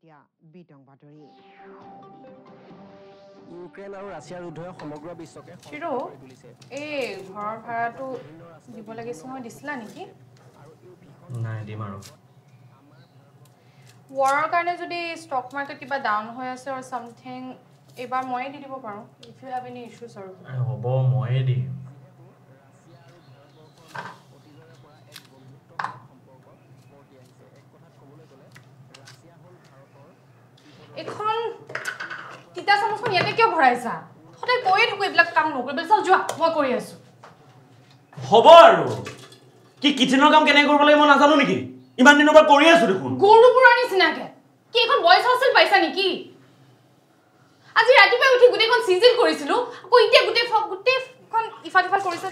এতিয়া বিতং বাতৰি। ইউক্ৰেইন আৰু ৰাছিয়াৰ যুদ্ধই সমগ্ৰ বিশ্বকে তুলিছে। এই ঘৰৰ ভাড়াটো দিব লাগিছিল মই দিছিলা নেকি? নাই দিম আৰু। ৱাৰৰ কাৰণে যদি ষ্টক মাৰ্কেট কিবা ডাউন হৈ আছে অৰ চামথিং এইবাৰ ময়ে দি দিব পাৰোঁ। If you have any issues আৰু। হ'ব ময়ে দিম এইখন তিতা ভৰাইছা সদায় কৈয়ে থাকোঁ এইবিলাক কাম নকৰিবলৈ চাওঁ যোৱা মই কৰি আছোঁ হ'ব আৰু কি কিটচেনৰ কাম কেনেকৈ কৰিব লাগে মই নাজানো নেকি ইমান দিনৰ পৰা কৰি আছো দেখোন গৰুবোৰৰ নিচিনাকে কি এইখন বইচ হষ্টেল পাইছা নেকি আজি ৰাতিপুৱাই উঠি গোটেইখন চিজিল কৰিছিলোঁ আকৌ এতিয়া গোটেই গোটেইখন ইফাল সিফাল কৰিছা।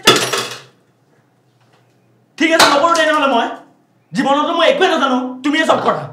ঠিক আছে নকৰো তেনেহ'লে মই জীৱনতো মই একোৱে নাজানো তুমিয়ে চব কৰা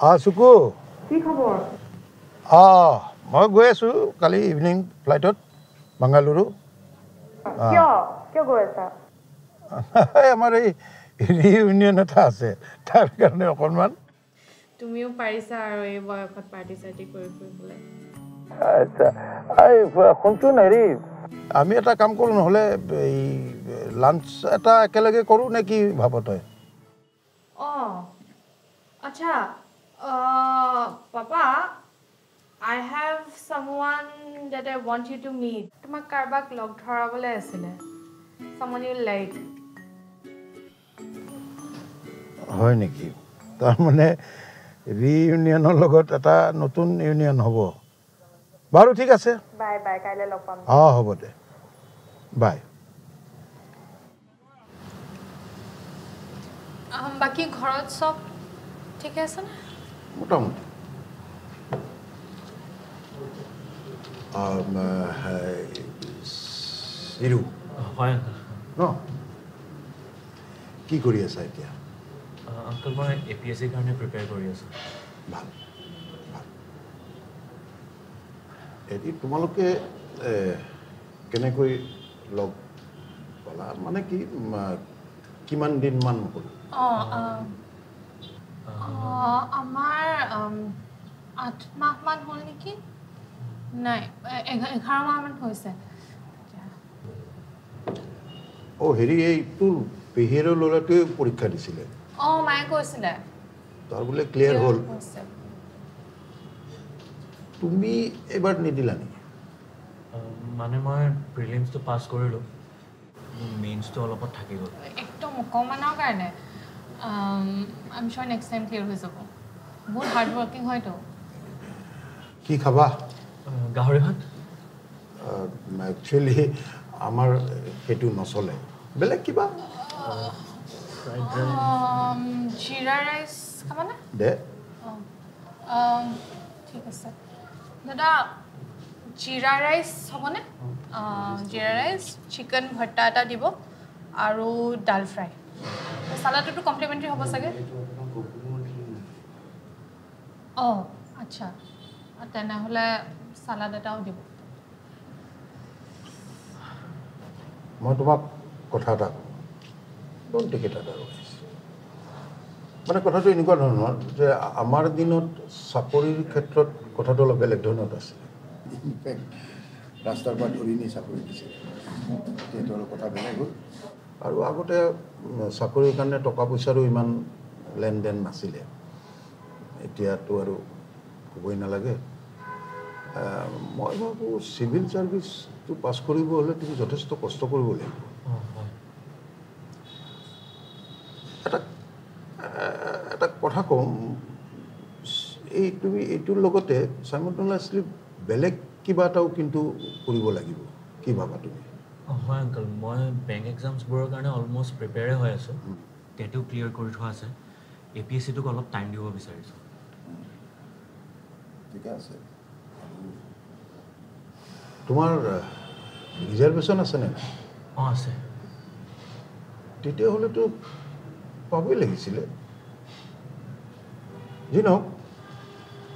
অঁ চুকু। কি খবৰ? অঁ মই গৈ আছোঁ কালি ইভিনিং ফ্লাইটত বাংগালুৰু। আমাৰ এই ৰিইউনিয়ন এটা আছে তাৰ কাৰণে অকণমান। তুমিও পাৰিছা আৰু এই বয়সত পাৰ্টি চাৰ্টি কৰি ফুৰিবলৈ। আচ্ছা এই শুনচোন হেৰি আমি এটা কাম কৰোঁ নহ'লে এই লাঞ্চ এটা একেলগে কৰোঁ নে কি ভাব তই? অঁ আচ্ছা papa I have someone that I want you to meet তোমাক কাৰোবাক লগ ধৰাবলৈ আছিলে। চামৱান ইউ লাইক হয় নেকি? তাৰমানে ৰিইউনিয়নৰ লগত এটা নতুন ইউনিয়ন হ'ব। বাৰু ঠিক আছে। বাই বাই কাইলৈ লগ পাম। অঁ হ'ব দে। বাই। বাকী ঘৰত চব ঠিকে আছেনে মোটামুটি। চিৰু হয় ন? কি কৰি আছা এতিয়া? আংকল মই এ পি এছ চিৰ কাৰণে প্ৰিপেয়াৰ কৰি আছোঁ। ভাল ভাল। এটি তোমালোকে কেনেকৈ লগ পালা? মানে কি কিমান দিনমান হ'ল? অঁ আমাৰ আঠ মাহমান হ'ল নেকি? নাই এঘাৰ মাহমান হৈছে। অঁ হেৰি এই তোৰ পেহীৰৰ ল'ৰাটোৱে পৰীক্ষা দিছিলে। অঁ মায়ে কৈছিলে। তাৰ বোলে ক্লিয়াৰ হ'ল। তুমি এইবাৰ নিদিলা নেকি? মানে মই প্ৰিলিমছটো পাছ কৰিলোঁ। মেইনছটো অলপত থাকি গ'ল। একদম অকণমানৰ কাৰণে। I am sure next time clear হৈ যাব। বহুত হাৰ্ড ৱৰ্কিং হয়তো কি খাবা? গাহৰি ভাত একচুৱেলি আমাৰ সেইটো নচলে। বেলেগ কিবা? Um, জিৰা ৰাইচ খাবানে দে। Um, ঠিক আছে। দাদা জিৰা ৰাইচ হ'বনে? জিৰা ৰাইচ চিকেন ভৰ্তা এটা দিব আৰু ডাল ফ্ৰাই। চালাডটোতো কমপ্লিমেণ্টাৰী হ'ব চাগে অঁ আচ্ছা তেনেহ'লে চালাড এটাও দিব মই তোমাক কথা এটা কওঁ ডোণ্ট টেক ইট আদাৰ মানে কথাটো এনেকুৱা ধৰণৰ যে আমাৰ দিনত চাকৰিৰ ক্ষেত্ৰত কথাটো অলপ বেলেগ ধৰণত আছিলে ইনফেক্ট ৰাস্তাৰ পৰা ধৰি নি চাকৰি দিছিলে সেইটো অলপ কথা বেলেগ হ'ল আৰু আগতে চাকৰিৰ কাৰণে টকা পইচাৰো ইমান লেনদেন নাছিলে। এতিয়াতো আৰু ক'বই নালাগে। মই ভাবোঁ চিভিল ছাৰ্ভিচটো পাছ কৰিব হ'লে তুমি যথেষ্ট কষ্ট কৰিব লাগিব। এটা এটা কথা কওঁ এই তুমি এইটোৰ লগতে চাইমল্টেনিয়াছলি বেলেগ কিবা এটাও কিন্তু কৰিব লাগিব। কি ভাবা তুমি? হয় আংকল মই বেংক এক্সামছবোৰৰ কাৰণে অলমষ্ট প্ৰিপেয়াৰে হৈ আছোঁ। টেটো ক্লিয়াৰ কৰি থোৱা আছে। এ পি এছ চিটোক অলপ টাইম দিব বিচাৰিছোঁ। ঠিকে আছে। তোমাৰ ৰিজাৰ্ভেশ্যন আছেনে নাই অঁ আছে। তেতিয়াহ'লেতো পাবই লাগিছিলে। যি নহওক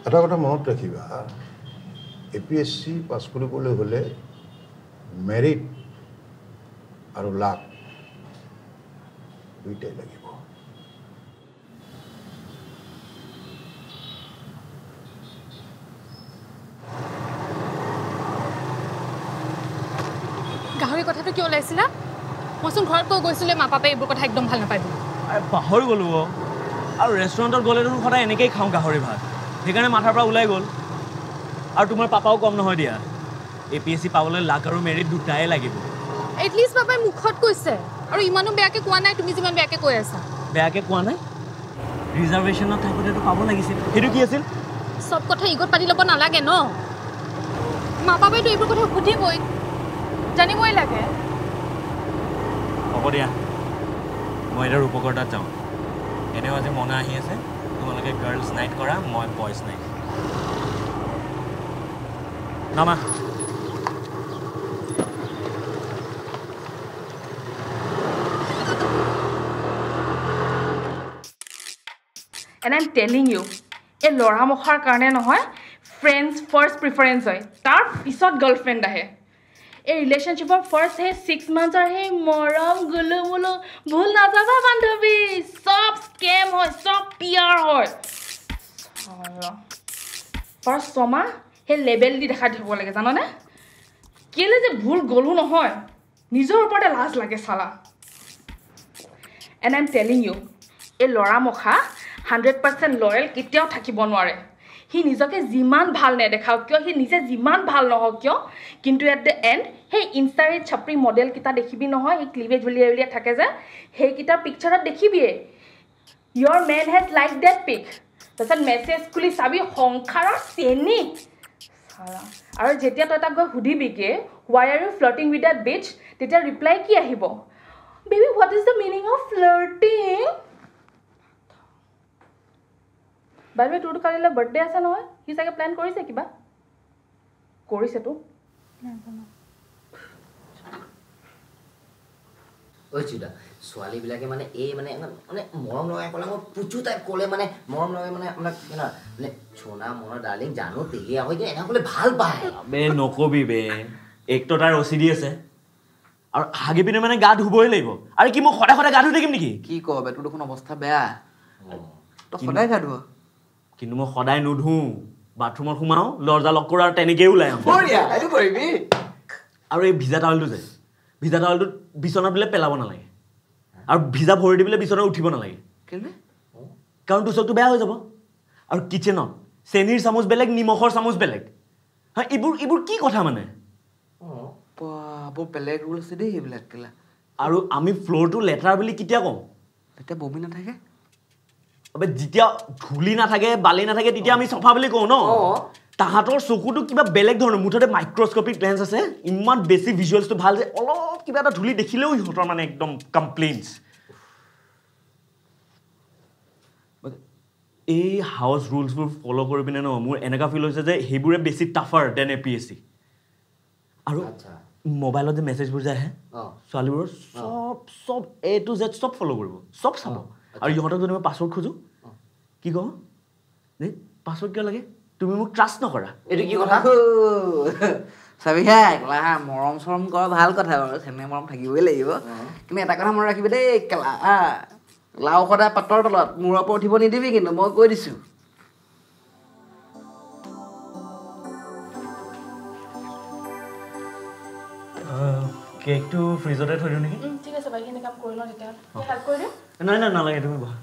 এটা কথা মনত ৰাখিবা। A P S C pass কৰিবলৈ হ'লে মেৰিট আৰু লাভ দুইটাই লাগিব। গাহৰি কথাটো কিয় ওলাইছিলা? মইচোন ঘৰত কৈ গৈছিলোঁ মা পাপাই এইবোৰ কথা একদম ভাল নাপায় বুলি। পাহৰি গ'লো অ' আৰু ৰেষ্টুৰেণ্টত গ'লে দেখোন সদায় এনেকেই খাওঁ গাহৰি ভাত। সেইকাৰণে মাথাৰ পৰা ওলাই গ'ল। আৰু তোমাৰ পাপাও কম নহয় দিয়া। এ পি এছ চি পাবলৈ লাক আৰু মেৰিট দুটাই লাগিব। এটলিষ্ট পাপাই মুখত কৈছে। আৰু ইমানো বেয়াকৈ কোৱা নাই তুমি যিমান বেয়াকৈ কৈ আছা। বেয়াকৈ কোৱা নাই? ৰিজাৰ্ভেশ্যনত থাকোঁতেতো পাব লাগিছিল। সেইটো কি আছিল? চব কথা ইগত পাতি ল'ব নালাগে ন? মা পাপাইতো এইবোৰ কথা সুধিবই। জানিবই লাগে। হ'ব দিয়া। মই এতিয়া ৰূপকৰ তাত যাওঁ। এনেও আজি মনা আহি আছে। তোমালোকে গাৰ্লছ নাইট কৰা মই বইজ নাইট নামা। And I am telling you এই ল'ৰা মখাৰ কাৰণে নহয় ফ্ৰেণ্ডছ ফাৰ্ষ্ট প্ৰিফাৰেঞ্চ হয়। তাৰ পিছত গাৰ্লফ্ৰেণ্ড আহে। এই ৰিলেশ্যনশ্বিপৰ ফাৰ্ষ্ট সেই ছিক্স মান্থছৰ সেই মৰম গুলু মুলু ভুল নাযাবা বান্ধৱী চব স্কেম হয় চব পিয়াৰ হয়। ফাৰ্ষ্ট ছমাহ সেই লেবেল দি দেখাই থাকিব লাগে জাননে? কেলৈ যে ভুল গ'লো নহয়। নিজৰ ওপৰতে লাজ লাগে চালা। And I am telling you এই ল'ৰা মখা হাণ্ড্ৰেড পাৰ্চেণ্ট লয়েল কেতিয়াও থাকিব নোৱাৰে। সি নিজকে যিমান ভাল নেদেখাওক কিয় সি নিজে যিমান ভাল নহওক কিয় কিন্তু এট দ্য এণ্ড সেই ইনষ্টাৰে চাপৰি মডেলকেইটা দেখিবি নহয় সেই ক্লিভেজ উলিয়াই উলিয়াই থাকে যে সেইকেইটাৰ পিকচাৰত দেখিবিয়ে। Your man has like that pic তাৰপিছত মেছেজ খুলি চাবি সংসাৰৰ চেনি। আৰু যেতিয়া তই তাক গৈ সুধিবিগে why are you flirting with that bitch তেতিয়া ৰিপ্লাই কি আহিব? Baby what is the meaning of flirting বাইদেউ তোৰতো কালিলৈ বাৰ্থডে আছে নহয় সি চাগে প্লেন কৰিছে কিবা? কৰিছেতো। ঐ চিতা ছোৱালীবিলাকে মানে এই মানে মানে মৰম লগাই ক'লে মই পুচু টাইপ ক'লে মানে মৰম লগাই মানে আপোনাক মানে চোনা মনৰ ডাৰ্লিং জানো তেলীয়া হৈ যায় এনেকুৱা ক'লে ভাল পায়। বে নকবি বে একটো তাৰ অচি দি আছে। আৰু হাগি পিনে মানে গা ধুবই লাগিব। আৰু কি মোক সদায় সদায় গা ধুই থাকিম নেকি? কি ক বে তোৰ দেখোন অৱস্থা বেয়া। তই সদায় গা ধুৱ। কিন্তু মই সদায় নুধো বাথৰুমত সোমাওঁ দৰ্জা লক কৰোঁ আৰু তেনেকেই ওলাই আহোঁ। কৰিবি। আৰু এই ভিজা টাৱেলটো যে ভিজা টাৱেলটোত বিচনাত বোলে পেলাব নালাগে। আৰু ভিজা ভৰি দি পেলাই বিচনাত উঠিব নালাগে। কেলে? কাৰণ তোচকটো বেয়া হৈ যাব। আৰু কিটচেনত চেনীৰ চামুচ বেলেগ নিমখৰ চামুচ বেলেগ। হা এইবোৰ এইবোৰ কি কথা মানে? বৰ বেলেগ ৰুল আছে দেই সেইবিলাক কেলা। আৰু আমি ফ্ল'ৰটো লেতেৰা বুলি কেতিয়া কওঁ? তেতিয়া বমি নাথাকে? যেতিয়া ধূলি নাথাকে বালি নাথাকে তেতিয়া আমি চফা বুলি কওঁ ন? তাহাঁতৰ চকুটো কিবা বেলেগ ধৰণৰ মুঠতে মাইক্ৰস্কপিক লেন্স আছে। ইমান বেছি ভিজুৱেলছটো ভাল যে অলপ কিবা এটা ধূলি দেখিলেও সিহঁতৰ মানে একদম কমপ্লেইনছ এই হাউচ ৰুলছবোৰ ফ'ল' কৰি পিনে ন? মোৰ এনেকুৱা ফিল হৈছে যে সেইবোৰে বেছি tougher than A P S C আৰু মোবাইলত যে মেছেজবোৰ যে আহে ছোৱালীবোৰৰ চব চব এ টু জেড চব ফ'ল' কৰিব। চব চাব। আৰু ইহঁতক যদি মই পাছৱৰ্ড খোজোঁ কি কওঁ দেই পাছৱৰ্ড কিয় লাগে? তুমি মোক ট্ৰাষ্ট নকৰা। এইটো কি কথা? চাবি হা কেলা হা মৰম চৰম কৰা ভাল কথা বাৰু চেনে মৰম থাকিবই লাগিব। কিন্তু এটা কথা মনত ৰাখিবি দেই কেলা লাও সদায় পাতৰ তলত মূৰৰ পৰা উঠিব নিদিবি কিন্তু মই কৈ দিছোঁ। কেকটো ফ্ৰিজতে থৈ দিওঁ নেকি? ঠিক আছে বাকীখিনি কাম কৰি লওঁ তেতিয়াহ'লে হেল্প কৰি দিওঁ? নাই নাই নালাগে তুমি বহা।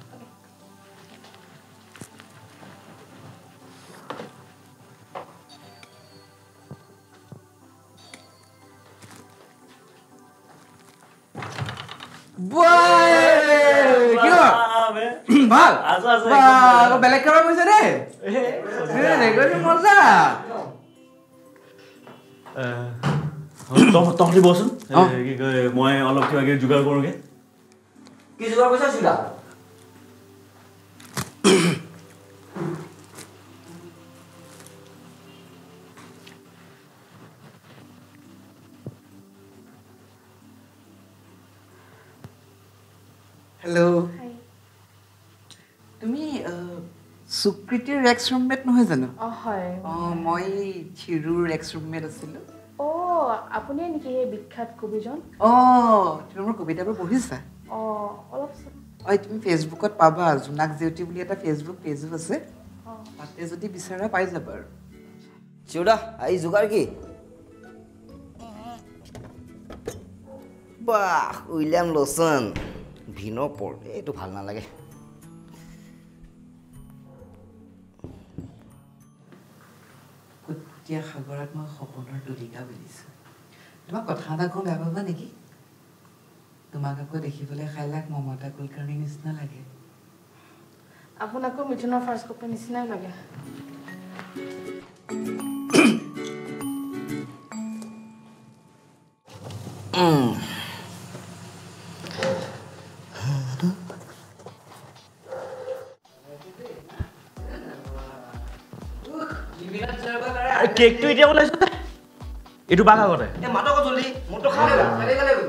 ভাল? আছো, আছো, বা, একদম ভাল। আকৌ বেলেগ দেই? মজা। তহঁতি বচোন। কি কয় মই অলপ কিবা কিবি যোগাৰ কৰোঁগে। কি যোগাৰ কৰিছা চুদা হেল্ল' তুমি সুকৃতিৰ ৰেক্স ৰুমমেট নহয় জানো? অঁ হয়। অঁ মই চিৰুৰ ৰেক্স ৰুমমেট আছিলোঁ। আপুনিয়ে নেকি সেই বিখ্যাত কবিজন? অঁ তুমি মোৰ কবিতাবোৰ পঢ়িছা? অঁ অলপ ঐ তুমি ফেচবুকত পাবা জোনাক জেউতি বুলি এটা ফেচবুক পেজো আছে। তাতে যদি বিচাৰা পাই যাবা আৰু। চিউদা আহি যোগাৰ কি? বাহ উইলিয়াম লোচন। ভিনো পৰ এইটো ভাল নালাগে। সাগৰত মই সপোনৰ তুলিকা বুলিছোঁ। তোমাক কথা এটা কওঁ বেয়া পাবা নেকি? তোমাক আকৌ দেখিবলৈ খাই লাখ মমতা কুলকাৰ্ণীৰ নিচিনা লাগে। আপোনাকো মিথুনৰ ফাৰ্ষ্ট কপিৰ নিচিনাই লাগে। কেকটো এতিয়া ওলাইছে? এইটো বাঘ আগতে। মাতক জলদি মোৰতো খাওঁ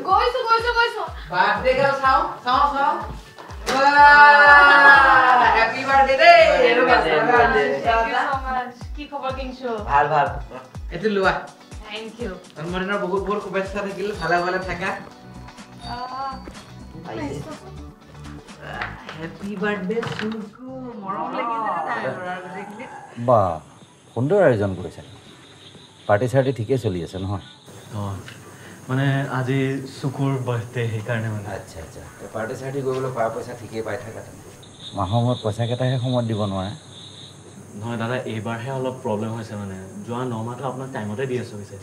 গৈছো গৈছো গৈছো। বাৰ্থডে গাল চাওঁ চাওঁ চাওঁ। হেপী বাৰ্থডে দেই। কি খবৰ কিংছো ভাল ভাল। এইটো লোৱা। থেংক ইউ জন্মদিনৰ বহুত বহুত শুভেচ্ছা থাকিল। ভালে ভালে থাকা। Happy birthday Chuku. মৰম লাগিছে নে নাই ল'ৰাৰ গোটেইখিনিত? বা সুন্দৰ আয়োজন কৰিছে। পাৰ্টি চাৰ্টি ঠিকেই চলি আছে নহয়। অঁ মানে আজি চকুৰ বাৰ্থডে সেইকাৰণে মানে। আচ্ছা আচ্ছা। পাৰ্টি চাৰ্টি কৰিবলৈ পাৰ পইচা ঠিকেই পাই থাকা মাহৰ মূৰত পইচাকেইটাহে সময়ত দিব নোৱাৰে? নহয় দাদা এইবাৰহে অলপ প্ৰব্লেম হৈছে মানে। যোৱা ন মাহটো আপোনাক টাইমতে দি আছোঁ পিছে।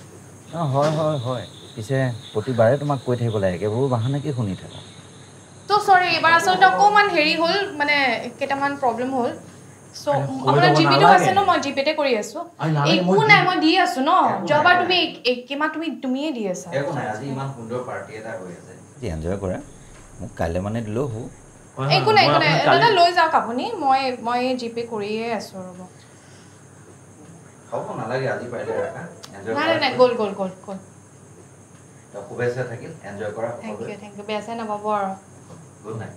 অঁ হয় হয় হয়। পিছে প্ৰতিবাৰে তোমাক কৈ থাকিব লাগে একেবোৰ বাহানে কি শুনি থাকা? তো চৰি এইবাৰ আচলতে অকণমান হেৰি হ'ল মানে কেইটামান প্ৰব্লেম হ'ল। চ' আপোনাৰ জিপিটো। আছে ন মই জিপেতে কৰি আছোঁ। একো নাই মই দি আছোঁ ন। যোৱাবাৰ। তুমি একেমাহ তুমি তুমিয়ে দি আছা। এনজয় কৰা। মোক কাইলৈ মানে দিলেও হ'ব। একো নাই একো নাই। দাদা লৈ যাওক আপুনি। মই মই জিপে কৰিয়ে আছোঁ ৰ'ব। নাই নাই গ'ল গ'ল গ'ল গ'ল। শুভেচ্ছা থাকিল এনজয় কৰা থেংক ইউ থেংক ইউ বেয়া চাই নাপাব আৰু। গুড নাইট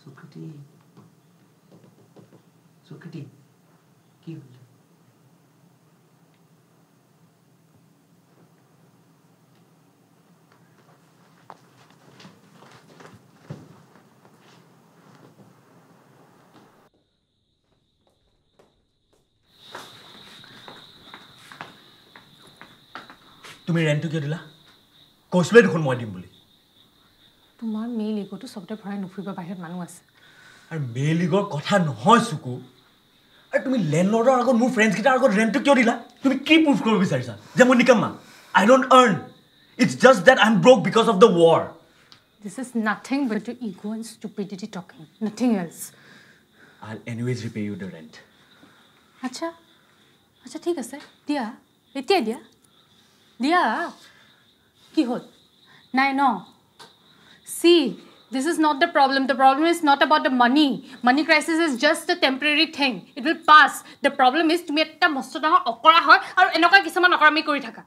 সুকৃতি সুকৃতি কি হ'ল তুমি ৰেণ্টটো কিয় দিলা? কৈছিলোৱে দেখোন মই দিম বুলি। তোমাৰ মেইল ইগ'টো চবতে ভৰাই নুফুৰিব বাহিৰত মানুহ আছে। আৰু মে লিগৰ কথা নহয় চকু। আৰু তুমি লেণ্ডলৰ্ডৰ আগত মোৰ ফ্ৰেণ্ডছকেইটাৰ আগত ৰেণ্টটো কিয় দিলা? তুমি কি প্ৰুভ কৰিব বিচাৰিছা যে মই নিকামা I don't earn it's just that I am broke because of the war this is nothing but two ego' and stupidity talking nothing else I anyways repay you the rent আচ্ছা আচ্ছা ঠিক আছে। দিয়া। এতিয়াই দিয়া। দিয়া। কি হ'ল? নাই ন? See this is not the problem the problem is not about the money money crisis is just the temporary thing it will pass the problem is তুমি এটা মস্ত ডাঙৰ অকৰা হয় আৰু এনেকুৱা কিছুমান অকৰামি কৰি থাকা।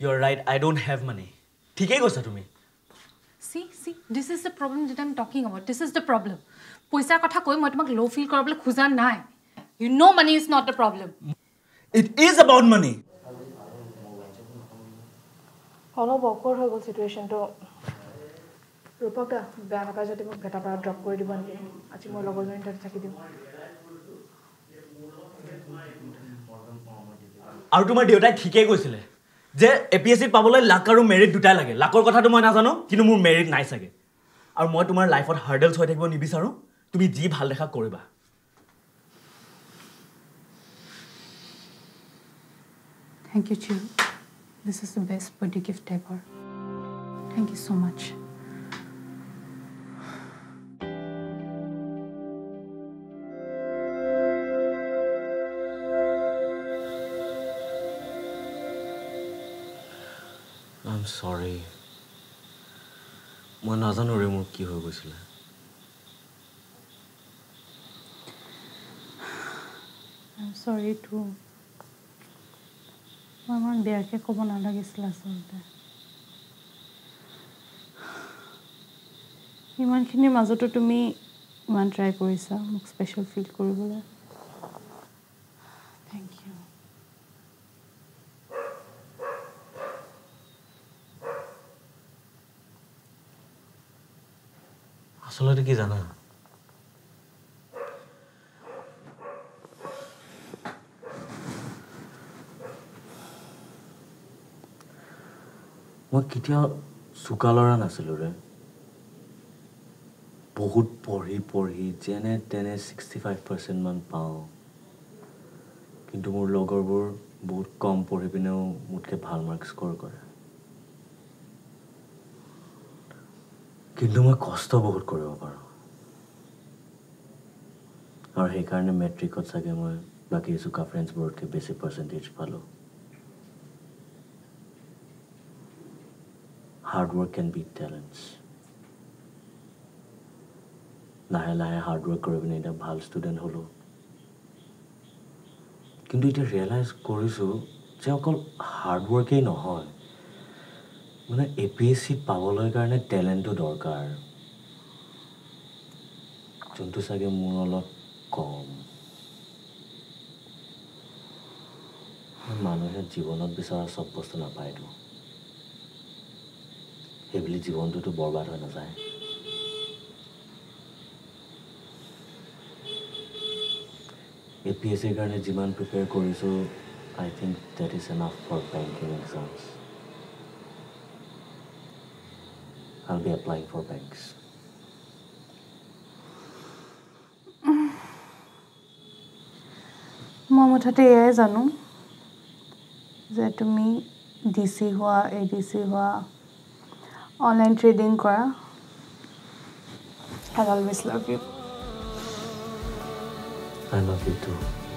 You are right I don't have money ঠিকেই কৈছা তুমি। See see this is the problem that I'm talking about this is the problem পইচাৰ কথা কৈ মই তোমাক ল' ফিল কৰাবলৈ খোজা নাই। You know' money is not the problem it is about money অলপ অকৱাৰ্ড হৈ গ'ল চিটুৱেশ্যনটো ৰূপক দা বেয়া নাপায় যদি মোক ভেটাপাৰা ড্ৰপ কৰি দিব নেকি? আজি মই লগৰজনী তাতে থাকি দিম। আৰু তোমাৰ দেউতাই ঠিকেই কৈছিলে। যে এ পি এছ চিত পাবলৈ লাক আৰু মেৰিট দুটাই লাগে লাকৰ কথাটো মই নাজানো কিন্তু মোৰ মেৰিট নাই চাগে আৰু মই তোমাৰ লাইফত হাৰ্ডেলছ হৈ থাকিব নিবিচাৰোঁ তুমি যি ভাল দেখা কৰিবা you, Chiru. This is the best birthday gift ever. Thank you so much. চৰি মই নাজানো ৰে মোৰ কি হৈ গৈছিলে। Sorry too. মই ইমান বেয়াকৈ ক'ব নালাগিছিল আচলতে। ইমানখিনিৰ মাজতো তুমি ইমান ট্ৰাই কৰিছা মোক স্পেচিয়েল ফিল কৰিবলৈ থেংক ইউ আচলতে কি জানা? মই কেতিয়াও চোকা ল'ৰা নাছিলোঁ ৰে। বহুত পঢ়ি পঢ়ি যেনে তেনে ছিক্সটি ফাইভ পাৰ্চেণ্টমান পাওঁ। কিন্তু মোৰ লগৰবোৰ বহুত কম পঢ়ি পিনেও মোতকৈ ভাল মাৰ্ক স্ক'ৰ কৰে। কিন্তু মই কষ্ট বহুত কৰিব পাৰোঁ। আৰু সেইকাৰণে মেট্ৰিকত চাগে মই বাকী চোকা ফ্ৰেণ্ডছবোৰতকৈ বেছি পাৰ্চেণ্টেজ পালোঁ। Hard work can be talents লাহে লাহে হাৰ্ড ৱৰ্ক কৰি পিনে এতিয়া ভাল ষ্টুডেণ্ট হ'লোঁ। কিন্তু এতিয়া ৰিয়েলাইজ কৰিছোঁ যে অকল হাৰ্ড ৱৰ্কেই নহয়। মানে এ পি এছ চিত পাবলৈ কাৰণে টেলেণ্টটো দৰকাৰ। যোনটো চাগে মোৰ অলপ কম। মানুহে জীৱনত বিচৰা চব বস্তু নাপায়তো। সেইবুলি জীৱনটোতো বৰবাদ হৈ নাযায়। এ পি এছ চিৰ কাৰণে যিমান প্ৰিপেয়াৰ কৰিছোঁ I think that is enough for banking exams I'll be applying for banks. মই মুঠতে এয়াই জানো যে তুমি ডি চি হোৱা এ ডি চি হোৱা অনলাইন ট্ৰেডিং কৰা I always love you I love you too.